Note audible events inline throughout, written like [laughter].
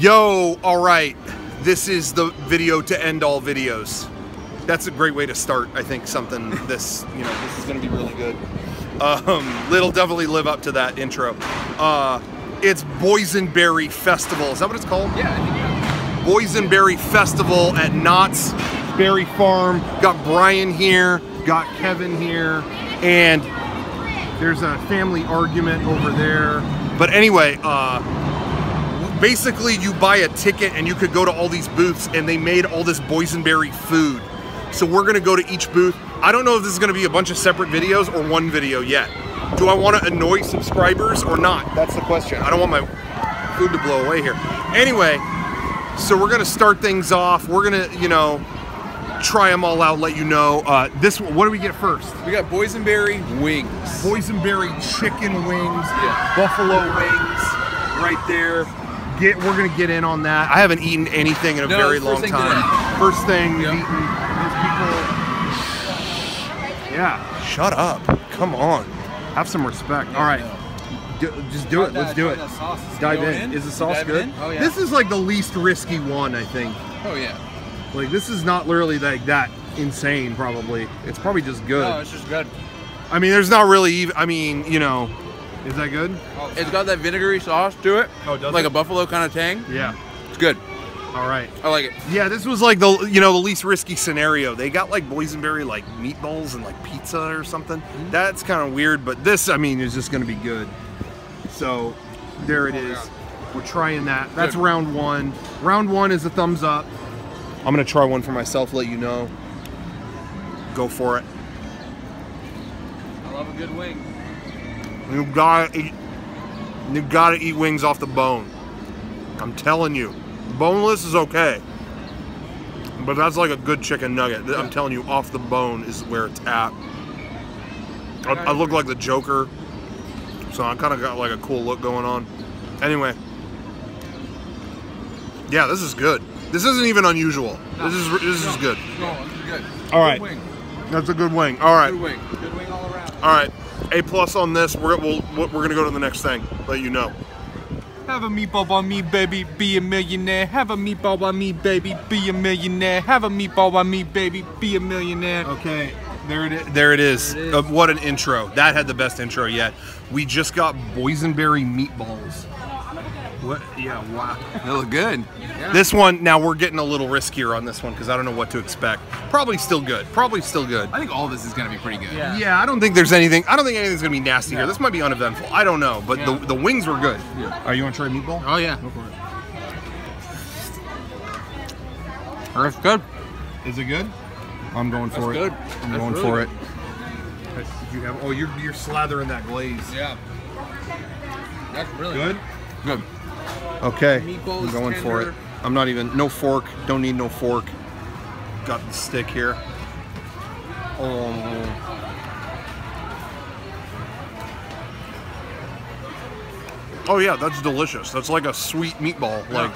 Yo, all right. This is the video to end all videos. That's a great way to start. I think something [laughs] this, you know, this is going to be really good. Um, it'll definitely live up to that intro. Uh, it's Boysenberry Festival. Is that what it's called? Yeah, I think yeah. Boysenberry Festival at Knott's Berry Farm. Got Brian here, got Kevin here, and there's a family argument over there. But anyway, uh, basically you buy a ticket and you could go to all these booths and they made all this boysenberry food. So we're gonna go to each booth. I don't know if this is gonna be a bunch of separate videos or one video yet. Do I wanna annoy subscribers or not? That's the question. I don't want my food to blow away here. Anyway, so we're gonna start things off. We're gonna, you know, try them all out, let you know. Uh, this, what do we get first? We got boysenberry wings. boysenberry chicken wings, Yeah. buffalo wings, right there. Get, we're gonna get in on that. I haven't eaten anything in a No, very long first thing time. First thing we've Yep. eaten. Those people. Yeah. Shut up. Come on. Have some respect. All right. Do, just do it. Let's do it. Dive in. Is the sauce Diving good? Oh, yeah. This is like the least risky one, I think. Oh yeah. Like this is not literally like that insane. Probably. It's probably just good. No, it's just good. I mean, there's not really even. I mean, you know, is that good? It's got that vinegary sauce to it. Oh, does like it? a buffalo kind of tang. Yeah. It's good. All right. I like it. Yeah, this was like the you know the least risky scenario. They got like boysenberry like meatballs and like pizza or something. Mm-hmm. That's kind of weird, but this I mean is just gonna be good. So there it Oh, is. yeah. We're trying that. That's Good. round one. Round one is a thumbs up. I'm gonna try one for myself. Let you know. Go for it. I love a good wing. You gotta eat. You gotta eat wings off the bone. I'm telling you, boneless is okay, but that's like a good chicken nugget. I'm telling you, off the bone is where it's at. I, I look like the Joker, so I kind of got like a cool look going on. Anyway, yeah, this is good. This isn't even unusual. This is this is good. No, good. All right. Good wing. That's a good wing. All right. Good wing. Good wing all around. All right, A plus on this. We're we'll, we're gonna go to the next thing. Let you know. Have a meatball by me, baby, be a millionaire. Have a meatball by me, baby, be a millionaire. Have a meatball by me, baby, be a millionaire. Okay, there it is. There it is. There it is. Uh, what an intro. That had the best intro yet. We just got boysenberry meatballs. What? Yeah. Wow. They look good. This one. Now we're getting a little riskier on this one because I don't know what to expect. Probably still good. Probably still good. I think all this is gonna be pretty good. Yeah. Yeah, I don't think there's anything. I don't think anything's gonna be nasty here. This might be uneventful. I don't know, but Yeah. the, the wings were good. Yeah. Are you want to try meatball? Oh yeah. Go for it. That's good. Is it good? I'm going for That's it. good. I'm That's going really for good. it. You have? Oh, you're you're slathering that glaze. Yeah. That's really Good. Good. Okay. I'm going for it. I'm not even. No fork. Don't need no fork. Got the stick here. Oh. Oh yeah, that's delicious. That's like a sweet meatball. Like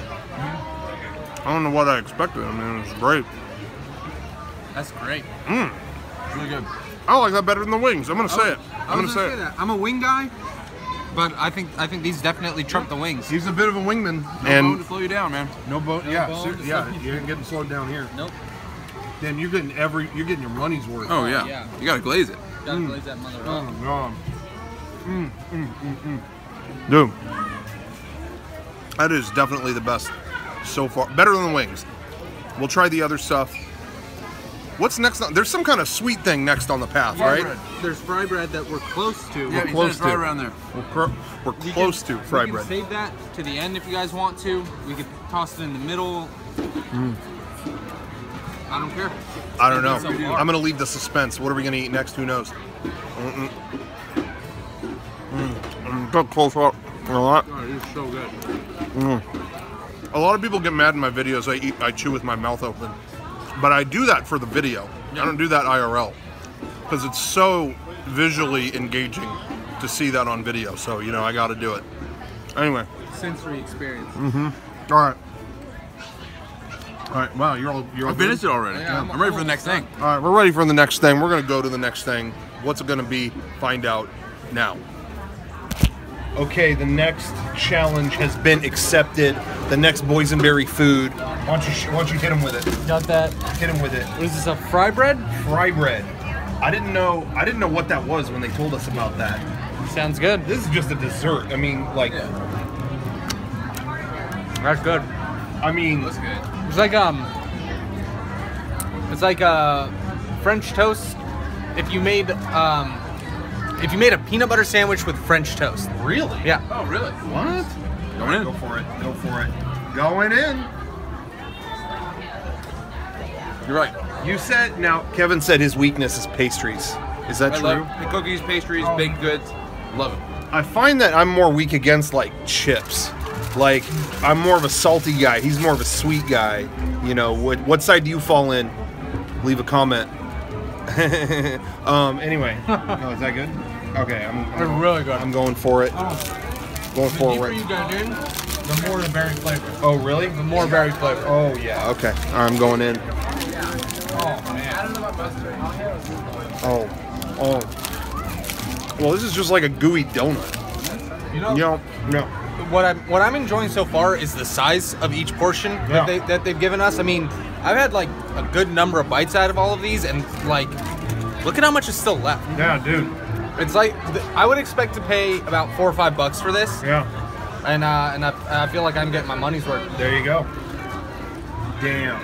I don't know what I expected. I mean, it's great. That's great. Mm. It's really good. I like that better than the wings. I'm gonna say it. I'm gonna say gonna say it. that. I'm a wing guy, but I think I think these definitely trump the wings. He's a bit of a wingman, No bone and to slow you down, man. no boat. yeah, bone ser- yeah. you You ain't getting slowed down here. Nope. Then you're getting every. You're getting your money's worth. Oh yeah. Yeah. You gotta glaze it. Gotta glaze that mother Oh. God. Mm, mm, mm, mm. Dude, that is definitely the best so far. Better than the wings. We'll try the other stuff. What's next? On, there's some kind of sweet thing next on the path, Fry right? bread. There's fry bread that we're close to. Yeah, you close said it's right to. around there. We're, cro- we're close can- to fry we can bread. save that to the end if you guys want to. We could toss it in the middle. I don't care. I don't know. So. I'm gonna leave the suspense. What are we gonna eat next? Who knows? Mm-mm. Mm. Mm, Go close up. A lot. Oh, it is so good. A lot of people get mad in my videos. I eat, I chew with my mouth open, but I do that for the video. I don't do that IRL because it's so visually engaging to see that on video. So you know, I got to do it. Anyway, Sensory experience. Mm-hmm. All right, all right. Wow, you're all you're all I finished it already. Yeah, I'm I'm ready for the next thing. All right, we're ready for the next thing. We're gonna go to the next thing. What's it gonna be? Find out now. Okay, the next challenge has been accepted. The next boysenberry food. Why don't you sh- why don't you hit him with it? Got that. Hit him with it. What is this? A fry bread? Fry bread. I didn't know. I didn't know what that was when they told us about that. Sounds good. This is just a dessert. I mean, like, That's good. I mean, Looks good. It's like um, it's like uh, French toast. If you made um, if you made a peanut butter sandwich with French toast. really? Yeah. Oh, really? What? Going in. Go for it. Go for it. Going in. You're right. You said now. Kevin said his weakness is pastries. Is that I true? the cookies, pastries, baked goods. Love it. I find that I'm more weak against like chips. Like I'm more of a salty guy. He's more of a sweet guy. You know, what what side do you fall in? Leave a comment. [laughs] um. Anyway. [laughs] oh, is that good? Okay. I'm. They're I'm, really good. I'm going for it. Going the for deeper you in, the more the berry flavor. Oh, really? The more berry flavor. Oh, yeah. Okay. I'm going in. Oh man. I don't know about mustard. Oh. Oh. Well, this is just like a gooey donut. You know, know. No. what I'm what I'm enjoying so far is the size of each portion Yeah. that they that they've given us. I mean, I've had like a good number of bites out of all of these, and like, look at how much is still left. Yeah, dude. It's like I would expect to pay about four or five bucks for this, Yeah. and uh, and I, I feel like I'm getting my money's worth. There you go. Damn.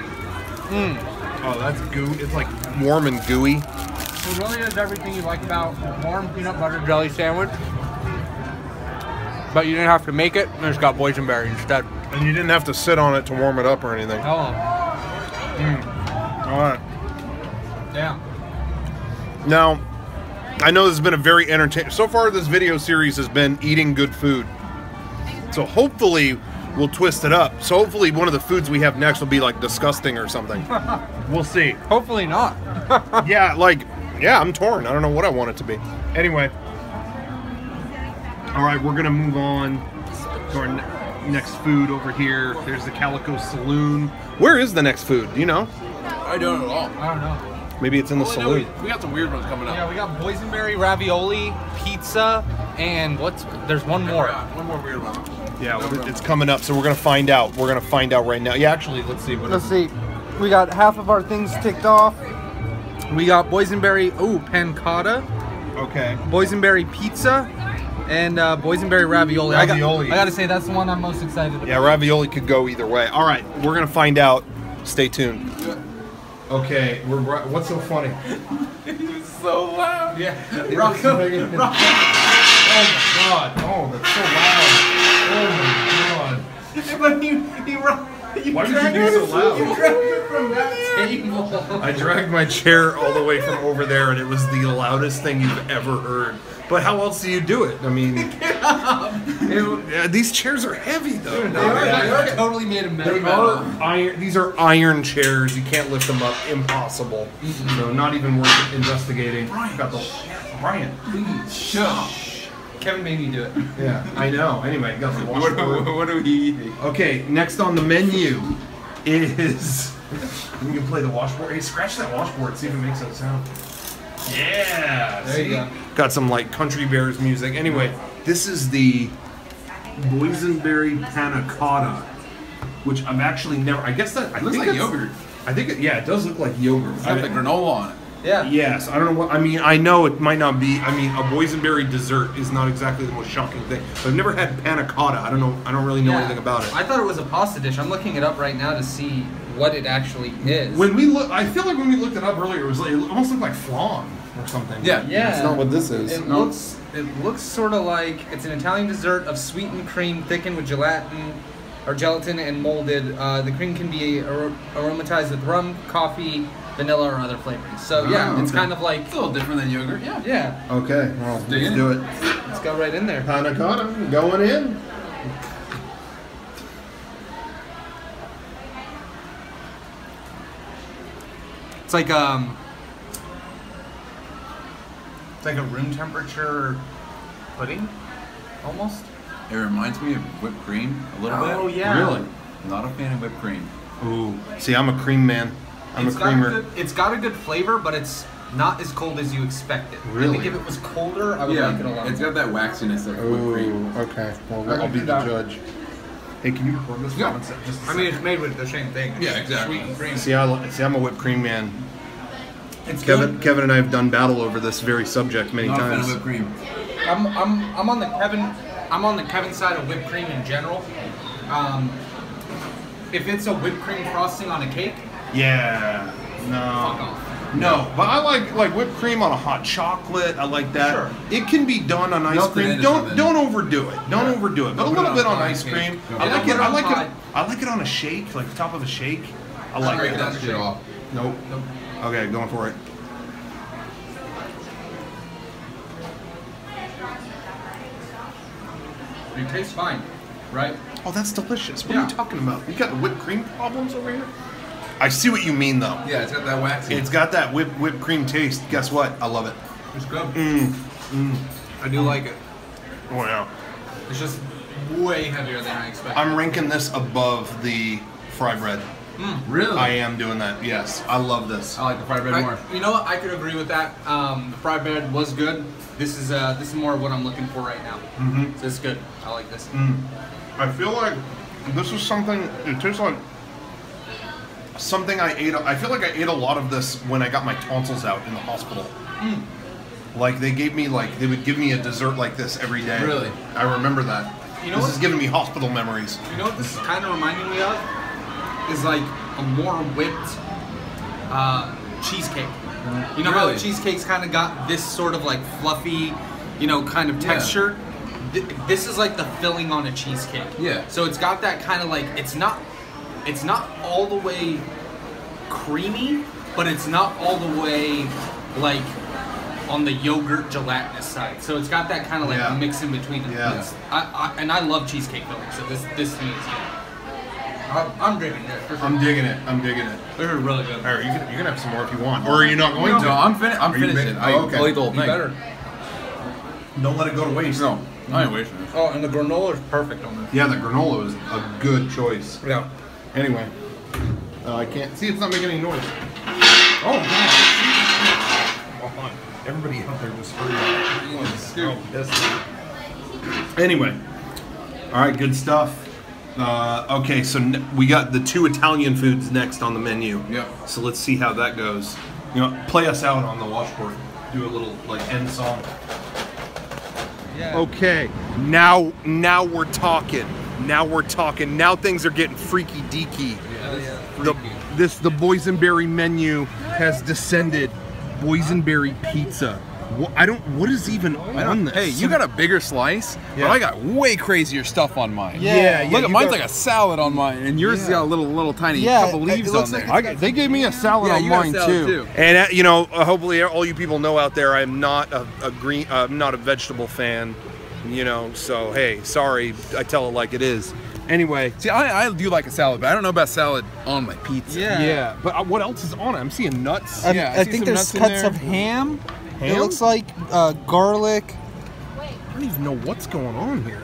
Mm. Oh, that's goo. It's like warm and gooey. It really is everything you like about a warm peanut butter jelly sandwich. But you didn't have to make it. You just got boysenberry instead. And you didn't have to sit on it to warm it up or anything. Oh, All right. yeah. Now, I know this has been a very entertaining. So far, this video series has been eating good food. So hopefully, we'll twist it up. So hopefully, one of the foods we have next will be like disgusting or something. [laughs] we'll see. Hopefully not. [laughs] Yeah, like, yeah, I'm torn. I don't know what I want it to be. Anyway. All right, we're gonna move on to our ne- next food over here. There's the Calico Saloon. Where is the next food? Do you know? I don't at all. I don't know. Maybe it's in the All saloon. is we got some weird ones coming up. Yeah, we got boysenberry ravioli, pizza, and what's there's one more. Yeah, One more weird one. Yeah, No, no. it's coming up, so we're gonna find out. We're gonna find out right now. Yeah, actually, let's see. What Let's see. We got half of our things ticked off. We got boysenberry, oh, panna cotta, Okay. boysenberry pizza, and uh, boysenberry ravioli. I, Ravioli. got, I gotta say, that's the one I'm most excited about. Yeah, ravioli could go either way. All right, we're gonna find out. Stay tuned. Okay, we're what's so funny? [laughs] So loud. Yeah. [laughs] Rock, Oh my god! Oh, that's so loud! Oh my god! [laughs] but you, you, you Why would you do so loud? from that table. I dragged my chair all the way from over there, and it was the loudest thing you've ever heard. But how else do you do it? I mean, it- [laughs] yeah, these chairs are heavy though. They are, they are totally made of They metal. are iron. These are iron chairs. You can't lift them up. Impossible. Mm-hmm. So not even worth investigating. Got the Brian. Shush. Kevin made me do it. Yeah, I know. Anyway, got the What, washboard. what, what are we eating? Okay, next on the menu is. [laughs] You can play the washboard. Hey, scratch that washboard. See if it makes that sound. Yeah. There you go. Got some like country bears music. Anyway, this is the boysenberry panna cotta, which I've actually never. I guess that I It looks think like it's- yogurt. I think it, yeah, it does look like yogurt. It's got I- the granola on it. Yeah. Yes, I don't know what I mean. I know it might not be. I mean, a boysenberry dessert is not exactly the most shocking thing. But I've never had panna cotta. I don't know. I don't really know Yeah. anything about it. I thought it was a pasta dish. I'm looking it up right now to see what it actually is. When we look, I feel like when we looked it up earlier, it was like, it almost looked like flan or something. Yeah. yeah, That's not what this is. It No. looks it looks sort of like it's an Italian dessert of sweetened cream thickened with gelatin or gelatin and molded. Uh, the cream can be ar- aromatized with rum, coffee, vanilla, or other flavorings. So yeah, Oh, it's kind of like It's a little different than yogurt. Yeah. yeah, Okay, well, Dig let's do it. let's go right in there. Panna cotta going in. It's like um, it's like a room temperature pudding, almost. It reminds me of whipped cream a little bit. Oh, yeah. Really? Not a fan of whipped cream. Ooh. See, I'm a cream man. I'm It's a got creamer. good, it's got a good flavor, but it's not as cold as you expect it. I Really? think if it was colder, I would like it a lot. it's more. got that waxiness of whipped cream. Ooh. Okay. Well, I I'll can be the that. judge. Hey, can you record this? for Yeah. one sec? Just a I mean, it's made with the same thing. Yeah, exactly. Sweet and cream. see, I see, I'm a whipped cream man. It's Kevin, good. Kevin, and I have done battle over this very subject many Not a fan of times. whipped cream. I'm, I'm, I'm on the Kevin. I'm on the Kevin side of whipped cream in general. Um, if it's a whipped cream frosting on a cake, Yeah, fuck no, off. no. But I like like whipped cream on a hot chocolate. I like that. Sure. It can be done on ice Melted cream. into Don't something. don't overdo it. Don't Yeah. overdo it. But Don't a put little it bit on on ice cake. cream. Don't I put like it it. I like pie. it. I like it on a shake, like the top of a shake. I like Great, it. that's That shit off. Nope. Nope. Okay, going for it. It tastes fine, right? Oh, that's delicious. What are you talking about? You got the whipped cream problems over here? I see what you mean, though. Yeah, it's got that waxy. It's got that whipped whipped cream taste. Guess what? I love it. It's good. Mm. I do like it. Oh yeah. It's just way heavier than I expected. I'm ranking this above the fry bread. Really. I am doing that. Yes, I love this. I like the fried bread I- more. you know what? I could agree with that. Um, the fried bread was good. This is uh, this is more what I'm looking for right now. Mhm. So this is good. I like this. I feel like this is something. It tastes like something I ate. I feel like I ate a lot of this when I got my tonsils out in the hospital. Like they gave me like they would give me a dessert like this every day. Really? I remember that. You know this what? is giving me hospital memories. You know what this is kind of reminding me of? Is like a more whipped uh, cheesecake. You know how cheesecake's kind of got this sort of like fluffy, you know, kind of Yeah. texture. Th- this is like the filling on a cheesecake. Yeah. So it's got that kind of like it's not, it's not all the way creamy, but it's not all the way like on the yogurt gelatinous side. So it's got that kind of like Yeah. mix in between. Yeah. I, I, and I love cheesecake fillings, so this this to me is good. I'm, I'm digging this. This is- I'm digging it. I'm digging it. This is really good. All right, you can, you can have some more if you want, or are you not going to? No, I'm, fin- I'm Are you finishing. I oh, okay. I'll eat the whole You thing. better. Don't let it go to waste. No, I ain't wasting it. Oh, and the granola is perfect on this. Yeah, the granola is a good choice. Yeah. Anyway, uh, I can't see. It's not making any noise. Oh god! Come. Everybody out there just hurry up. Oh, yes. Anyway, all right, good stuff. Uh, okay, so we got the two Italian foods next on the menu. Yep. So let's see how that goes. You know, play us out on the washboard. Do a little like end song. Yeah. Okay, now now we're talking. Now we're talking. Now things are getting freaky deaky. The, this the boysenberry menu has descended. Boysenberry pizza. What, I don't. What is even on this? Hey, you got a bigger slice, Yeah. but I got way crazier stuff on mine. Yeah, yeah, Look you at mine's got- like a salad on mine, and yours has got a little, little tiny Yeah, couple it leaves looks on like there. I got, they gave me a salad Yeah, on you got a mine salad too. too. And uh, you know, uh, hopefully, all you people know out there, I'm not a, a green, uh, I'm not a vegetable fan. You know, so hey, sorry, I tell it like it is. Anyway, See, I, I do like a salad, but I don't know about salad on my pizza. Yeah. yeah, but uh, what else is on it? I'm seeing nuts. I, Yeah, I I see think some there's nuts in cuts there. of ham. It looks like uh, garlic, I don't even know what's going on here.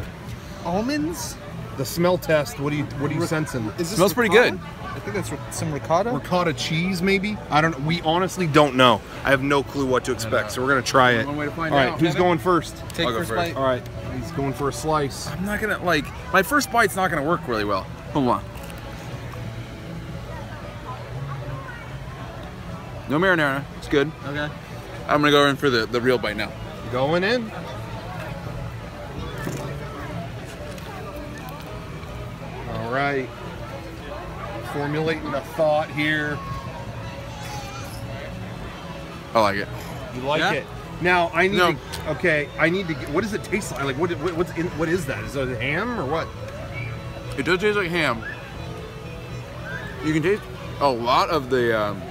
almonds. The smell test. What are you What are you sensing? Is this Smells pretty good. I think that's ri- some ricotta. Ricotta cheese, maybe? I don't. We honestly don't know. I have no clue what to expect, so we're gonna try it. One way to find All right, out. who's going first? Take I'll go first first. bite. All right, he's going for a slice. I'm not gonna like my first bite's not gonna work really well. Hold on. No marinara. It's good. Okay. I'm gonna go in for the, the real bite now. Going in. All right. Formulating a thought here. I like it. You like Yeah? it? Now I need No. to. Okay, I need to. Get, what does it taste like? Like what? what what's in? What is that? Is it ham or what? It does taste like ham. You can taste a lot of the um,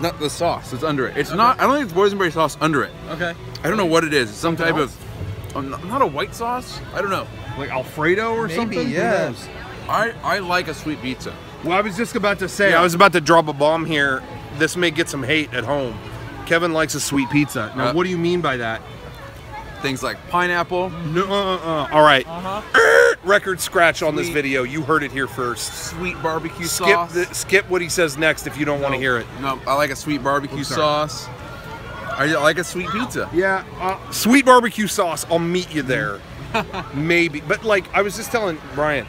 not the sauce that's under it. It's not. I don't think it's boysenberry sauce under it. Okay. I don't know what it is. It's some Something type of oh, not a white sauce. I don't know. Like Alfredo or Maybe, something? Yeah. I I like a sweet pizza. Well, I was just about to say. Yeah. I was about to drop a bomb here. This may get some hate at home. Kevin likes a sweet pizza. Now, Uh, what do you mean by that? Things like pineapple, No, uh, uh, uh. All right. Uh-huh. Record scratch on this video. You heard it here first. sweet barbecue Skip sauce. the, skip what he says next if you don't want to hear it. No, I like a sweet barbecue I'm sauce. I like a sweet pizza. Yeah, uh, sweet barbecue sauce. I'll meet you there. [laughs] Maybe, but like I was just telling Brian,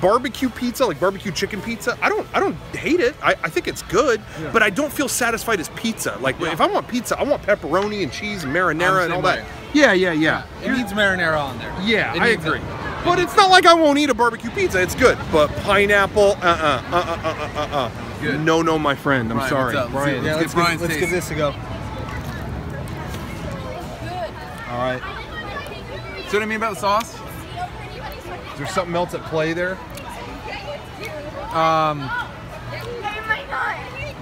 barbecue pizza, like barbecue chicken pizza, I don't I don't hate it. I, I think it's good, but I don't feel satisfied as pizza. Like if I want pizza, I want pepperoni and cheese and marinara and all same that. Yeah, yeah, yeah. It needs marinara on there. Yeah, It I agree. it. But it's not like I won't eat a barbecue pizza. It's good. But pineapple, uh, uh, uh, uh, uh, uh, uh. Good. No, no, my friend. I'm Brian, sorry. what's up? Brian, Let's yeah, let's, give, let's give this a go. All right. See what I mean about the sauce? Is there something else at play there? Um,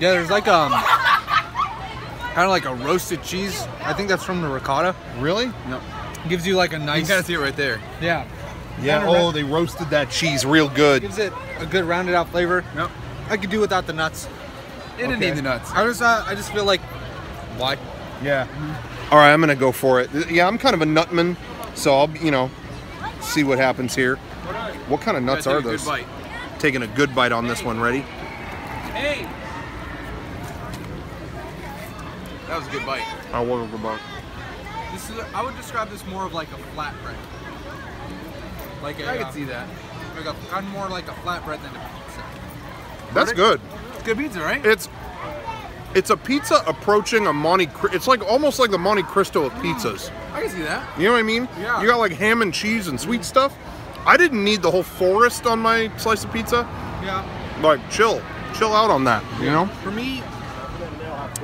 yeah, there's like um, kind of like a roasted cheese. I think that's from the ricotta. Really? No. Gives you like a nice. You kind of see it right there. yeah. Yeah. Kinda Oh, they roasted that cheese real good. Gives it a good rounded out flavor. Yep. I could do without the nuts. It didn't Okay. need the nuts. I just, uh, I just feel like, why? Yeah. All right, I'm gonna go for it. Yeah, I'm kind of a nutman, so I'll, you know, see what happens here. What kind of nuts are take a good those? bite. Taking a good bite on this one. Ready? Hey, That was a good bite. I want a good bite. This is, I would describe this more of like a flatbread. Like a, I uh, can see that. Like a, kind of more like a flatbread than a pizza. That's good. It's good pizza, right? It's it's a pizza approaching a Monte. Cri- It's like almost like the Monte Cristo of pizzas. I can see that. You know what I mean? Yeah. You got like ham and cheese and sweet stuff. I didn't need the whole forest on my slice of pizza. Yeah. Like chill, chill out on that. You know? For me,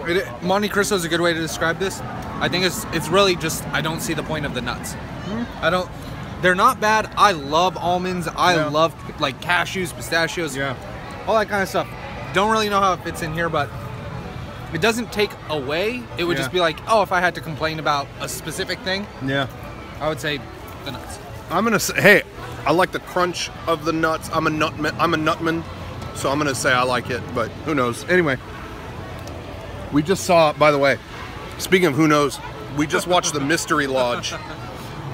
it, Monte Cristo is a good way to describe this. I think it's it's really just I don't see the point of the nuts. I don't. They're not bad. I love almonds. I Yeah. love like cashews, pistachios, Yeah. all that kind of stuff. Don't really know how it fits in here, but it doesn't take away. It would Yeah. just be like, oh, if I had to complain about a specific thing, Yeah. I would say the nuts. I'm gonna say, hey, I like the crunch of the nuts. I'm a nutman. I'm a nutman, so I'm gonna say I like it. But who knows? Anyway, we just saw. By the way, speaking of who knows, we just watched the Mystery Lodge. [laughs]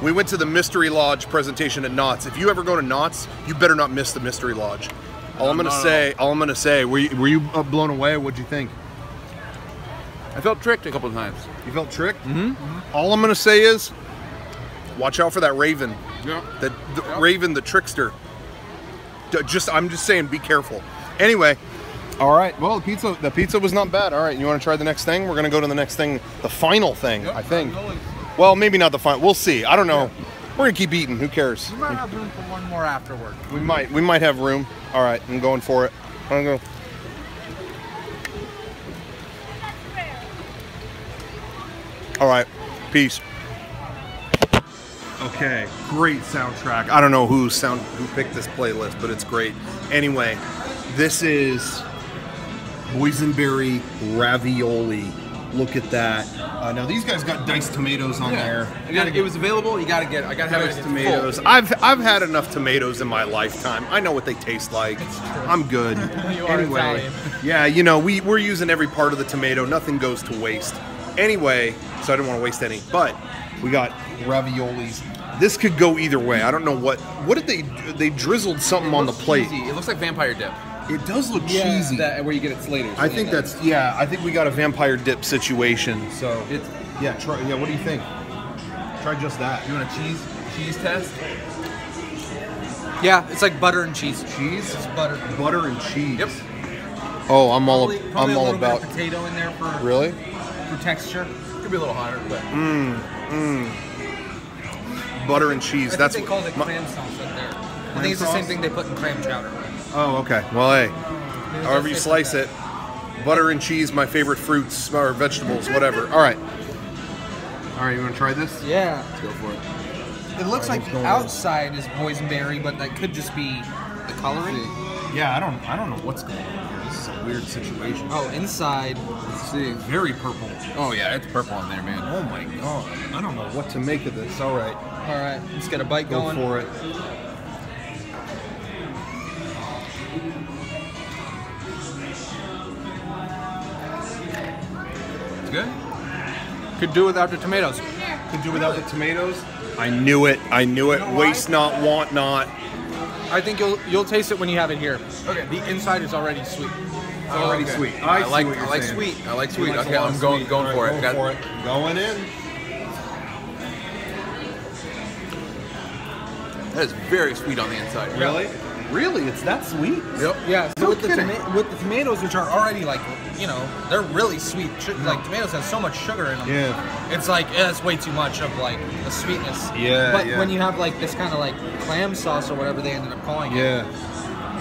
We went to the Mystery Lodge presentation at Knott's. If you ever go to Knott's, you better not miss the Mystery Lodge. All I'm gonna say, all I'm gonna say, were you, were you uh, blown away? What'd you think? I felt tricked a couple of times. You felt tricked? Mm-hmm. All I'm gonna say is, watch out for that Raven. Yeah. The, the Raven, the trickster. Just, I'm just saying, be careful. Anyway, all right. Well, the pizza, the pizza was not bad. All right, you want to try the next thing? We're gonna go to the next thing, the final thing, I think. Well, maybe not the final. We'll see. I don't know. We're gonna keep eating. Who cares? We might have room for one more afterward. We might. We might have room. All right, I'm going for it. I'm gonna go. All right. Peace. Okay, great soundtrack. I don't know who sound who picked this playlist, but it's great. Anyway, this is boysenberry ravioli. Look at that. Uh, now these guys got diced tomatoes on there. Gotta, it was available. You gotta get. I gotta have it. Diced in tomatoes. full. I've I've had enough tomatoes in my lifetime. I know what they taste like. I'm good. [laughs] You are anyway, Italian. yeah, you know we we're using every part of the tomato. Nothing goes to waste. Anyway, so I didn't want to waste any. But we got raviolis. This could go either way. I don't know what what did they they drizzled something on the plate. cheesy. It looks like vampire dip. It does look cheesy. That, where you get it Slater's. I think that's yeah. I think we got a vampire dip situation. So It's. yeah, try yeah. What do you think? Try just that. You want a cheese cheese test? Yeah, it's like butter and cheese. Cheese, It's butter. butter, and cheese. Yep. Oh, I'm all Probably, I'm probably a all little about. bit of potato in there for, Really? for texture. Could be a little hotter, but mmm, mmm. Butter and cheese. I That's think they what, called it my- clam sauce up there. I think it's the sauce? same thing they put in clam chowder. Oh, okay. Well, hey, however you slice it, butter and cheese, my favorite fruits or vegetables, whatever. All right. All right, you want to try this? Yeah. let's go for it. It looks Alright, like the outside is boysenberry, but that could just be the coloring. Yeah, I don't, I don't know what's going on here. This is a weird situation. Oh, inside. Let's see. very purple. Oh yeah, it's purple in there, man. Oh my god. I don't know what to make of this. All right, All right, let's get a bite go going. for it. Could do without the tomatoes. Could do without the tomatoes. I knew it. I knew it. know why? Waste not, want not. I think you'll you'll taste it when you have it here. Okay. The inside is already sweet. It's already okay. sweet. I, see like I like saying. sweet. I like sweet. Okay, I'm going sweet. going for right, it. Go for it. Going in. That is very sweet on the inside. Really? Really, it's that sweet? Yep. Yeah, so No with the, kidding. toma- with the tomatoes, which are already like, you know, they're really sweet. Like tomatoes have so much sugar in them. Yeah. It's like eh, it's way too much of like the sweetness. Yeah, But yeah. when you have like this kind of like clam sauce or whatever they ended up calling it, Yeah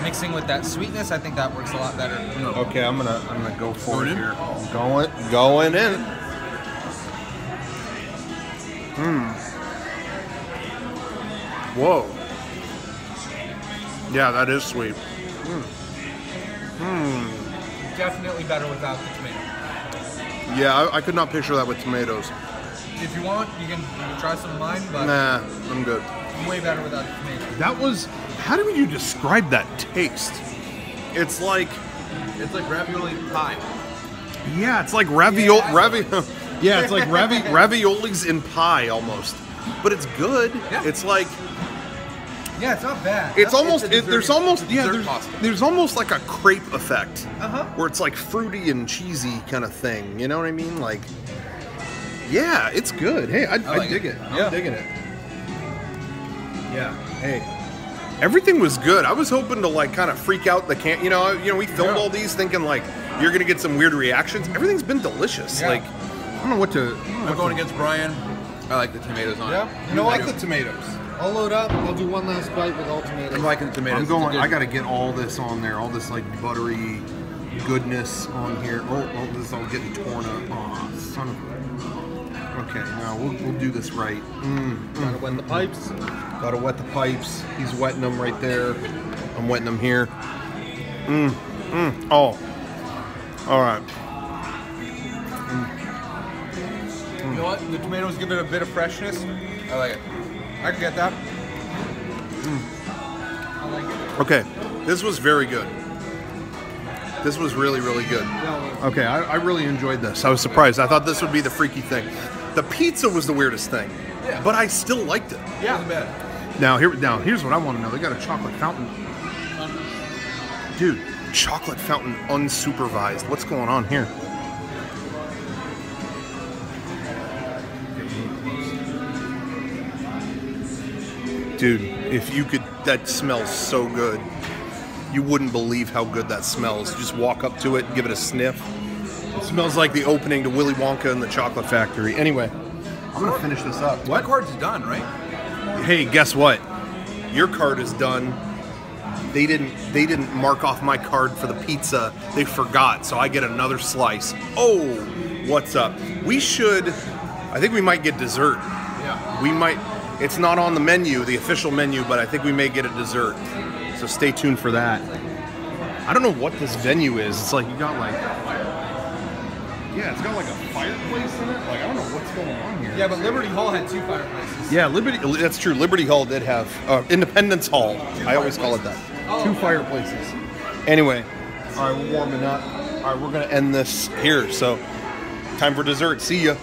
mixing with that sweetness, I think that works a lot better. Okay, I'm gonna I'm gonna go for it here. Going going in. Hmm. Whoa. Yeah, that is sweet. Definitely better without the tomato. Yeah, I, I could not picture that with tomatoes. If you want, you can, you can try some of mine, but Nah, I'm good. way better without the tomato. That was. How do you describe that taste? It's like. It's like ravioli pie. Yeah, it's like ravioli. Yeah. ravi- [laughs] yeah, it's like ravi- [laughs] raviolis in pie almost. But it's good. Yeah. It's like Yeah, it's not bad. it's a almost it, there's almost yeah there's, there's almost like a crepe effect Uh-huh. where it's like fruity and cheesy kind of thing. You know what I mean? Like yeah, it's good. Hey, I, I, like dig it. it. I'm Yeah. digging it. Yeah. Hey. Everything was good. I was hoping to like kind of freak out the can. You know, you know, we filmed Yeah. all these thinking like you're gonna get some weird reactions. Everything's been delicious. Yeah. Like I don't know what to. I I'm going to- against Brian. I like the tomatoes on Yeah. it. You know I like the tomatoes. I'll load up. I'll do one last bite with all tomatoes. I'm liking the tomatoes. I'm going. I got to get all this on there. All this like buttery goodness on here. Oh, oh this is all getting torn up. Oh, son of. Okay, now we'll, we'll do this right. Mm, Gotta wet the pipes. gotta wet the pipes. He's wetting them right there. I'm wetting them here. Mm, mm. Oh. All right. You know what? The tomatoes give it a bit of freshness. I like it. I can get that. I like it. Okay, this was very good. This was really, really good. Okay, I, I really enjoyed this. I was surprised. I thought this would be the freaky thing. The pizza was the weirdest thing, Yeah. but I still liked it. Yeah. Now here, now here's what I want to know. They got a chocolate fountain, dude. Chocolate fountain unsupervised. What's going on here? Dude, if you could, that smells so good. You wouldn't believe how good that smells. Just walk up to it and give it a sniff. It smells like the opening to Willy Wonka and the Chocolate Factory. Anyway, I'm gonna finish this up. My card's done, right? Hey, guess what? Your card is done. They didn't they didn't mark off my card for the pizza. They forgot, so I get another slice. Oh, what's up? We should I think we might get dessert. Yeah. We might it's not on the menu, the official menu, but I think we may get a dessert. So stay tuned for that. I don't know what this venue is. It's like you got like Yeah, it's got like a fireplace in it. Like I don't know what's going on here. Yeah, but Liberty Hall had two fireplaces. Yeah, Liberty. That's true. Liberty Hall did have uh, Independence Hall. I always call it that. Two fireplaces. Anyway, all right, we're warming up. All right, we're gonna end this here. So, time for dessert. See ya.